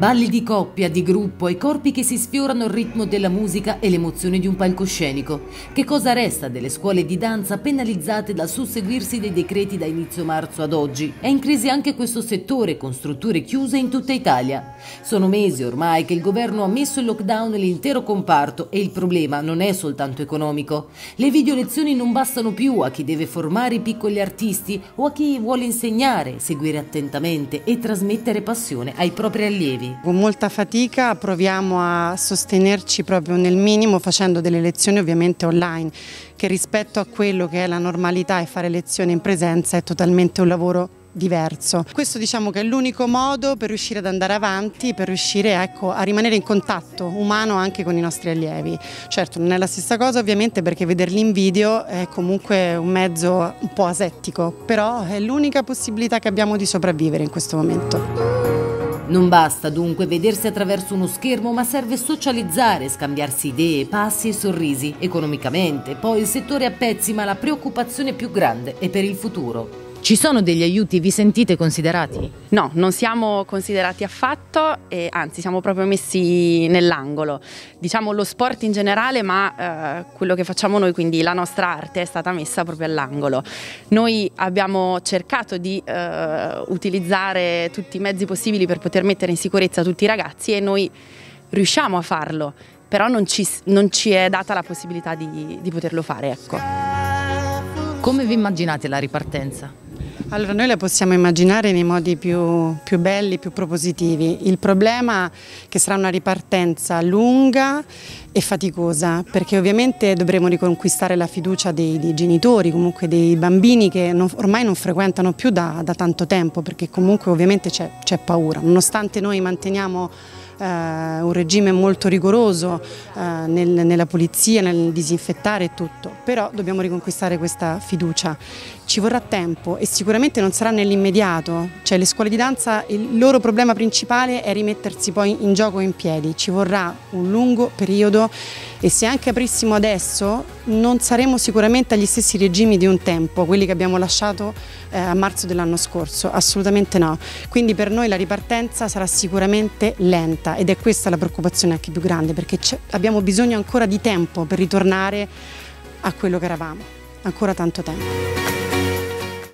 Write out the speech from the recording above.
Balli di coppia, di gruppo e corpi che si sfiorano al ritmo della musica e l'emozione di un palcoscenico. Che cosa resta delle scuole di danza penalizzate dal susseguirsi dei decreti da inizio marzo ad oggi? È in crisi anche questo settore, con strutture chiuse in tutta Italia. Sono mesi ormai che il governo ha messo in lockdown l'intero comparto e il problema non è soltanto economico. Le video lezioni non bastano più a chi deve formare i piccoli artisti o a chi vuole insegnare, seguire attentamente e trasmettere passione ai propri allievi. Con molta fatica proviamo a sostenerci proprio nel minimo facendo delle lezioni ovviamente online, che rispetto a quello che è la normalità e fare lezioni in presenza è totalmente un lavoro diverso. Questo diciamo che è l'unico modo per riuscire ad andare avanti, per riuscire ecco, a rimanere in contatto umano anche con i nostri allievi. Certo non è la stessa cosa ovviamente perché vederli in video è comunque un mezzo un po' asettico, però è l'unica possibilità che abbiamo di sopravvivere in questo momento. Non basta dunque vedersi attraverso uno schermo, ma serve socializzare, scambiarsi idee, passi e sorrisi. Economicamente, poi il settore a pezzi, ma la preoccupazione più grande è per il futuro. Ci sono degli aiuti, vi sentite considerati? No, non siamo considerati affatto e anzi siamo proprio messi nell'angolo. Diciamo lo sport in generale, ma eh, quello che facciamo noi, quindi la nostra arte, è stata messa proprio all'angolo. Noi abbiamo cercato di eh, utilizzare tutti i mezzi possibili per poter mettere in sicurezza tutti i ragazzi e noi riusciamo a farlo, però non ci, non ci è data la possibilità di, di poterlo fare. Ecco. Come vi immaginate la ripartenza? Allora noi la possiamo immaginare nei modi più, più, belli, più propositivi. Il problema è che sarà una ripartenza lunga e faticosa perché ovviamente dovremo riconquistare la fiducia dei, dei genitori, comunque dei bambini che non, ormai non frequentano più da, da, tanto tempo perché comunque ovviamente c'è paura. Nonostante noi manteniamo un regime molto rigoroso eh, nel, nella pulizia, nel disinfettare e tutto, però dobbiamo riconquistare questa fiducia. Ci vorrà tempo e sicuramente non sarà nell'immediato, cioè le scuole di danza il loro problema principale è rimettersi poi in gioco in piedi, ci vorrà un lungo periodo e se anche aprissimo adesso non saremo sicuramente agli stessi regimi di un tempo, quelli che abbiamo lasciato eh, a marzo dell'anno scorso, assolutamente no. Quindi per noi la ripartenza sarà sicuramente lenta ed è questa la preoccupazione anche più grande perché abbiamo bisogno ancora di tempo per ritornare a quello che eravamo, ancora tanto tempo.